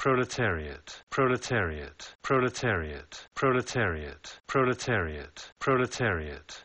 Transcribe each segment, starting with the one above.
proletariat, proletariat, proletariat, proletariat, proletariat, proletariat,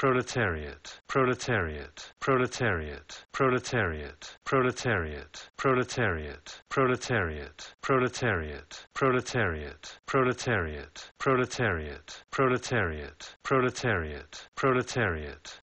proletariat, proletariat, proletariat, proletariat, proletariat, proletariat, proletariat, proletariat, proletariat, proletariat, proletariat, proletariat, proletariat, proletariat,